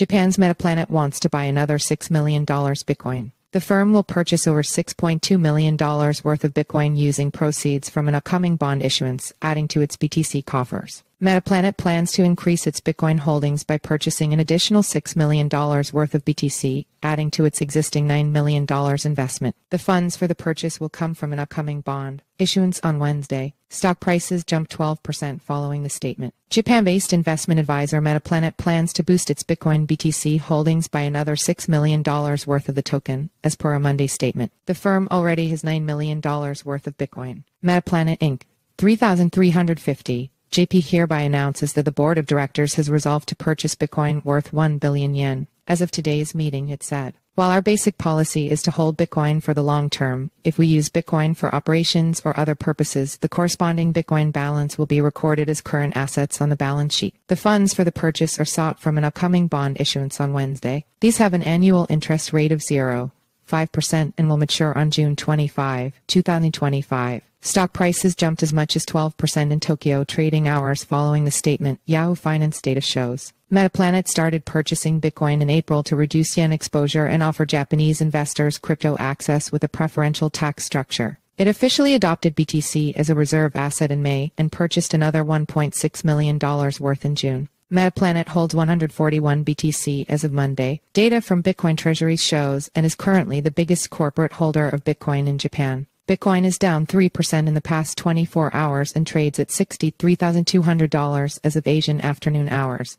Japan's Metaplanet wants to buy another $6 million Bitcoin. The firm will purchase over $6.2 million worth of Bitcoin using proceeds from an upcoming bond issuance, adding to its BTC coffers. Metaplanet plans to increase its Bitcoin holdings by purchasing an additional $6 million worth of BTC, adding to its existing $9 million investment. The funds for the purchase will come from an upcoming bond issuance on Wednesday. Stock prices jumped 12% following the statement. Japan-based investment advisor Metaplanet plans to boost its Bitcoin BTC holdings by another $6 million worth of the token, as per a Monday statement. The firm already has $9 million worth of Bitcoin. Metaplanet Inc. 3,350 JP hereby announces that the board of directors has resolved to purchase Bitcoin worth 1 billion yen. As of today's meeting, it said, while our basic policy is to hold Bitcoin for the long term, if we use Bitcoin for operations or other purposes, the corresponding Bitcoin balance will be recorded as current assets on the balance sheet. The funds for the purchase are sought from an upcoming bond issuance on Wednesday. These have an annual interest rate of 0. 5% and will mature on June 25, 2025. Stock prices jumped as much as 12% in Tokyo trading hours following the statement, Yahoo Finance data shows. Metaplanet started purchasing Bitcoin in April to reduce yen exposure and offer Japanese investors crypto access with a preferential tax structure. It officially adopted BTC as a reserve asset in May and purchased another $1.6 million worth in June. Metaplanet holds 141 BTC as of Monday. Data from Bitcoin Treasury shows and is currently the biggest corporate holder of Bitcoin in Japan. Bitcoin is down 3% in the past 24 hours and trades at $63,200 as of Asian afternoon hours.